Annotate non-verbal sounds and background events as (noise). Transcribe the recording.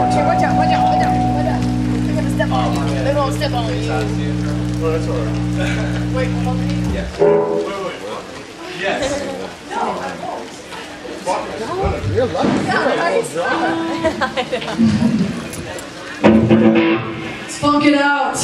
Watch out, watch out, watch out, watch out. They're gonna step on you. They're gonna step on you. Well, that's all right. (laughs) Wait, hold on. You're lucky. Spunk it out.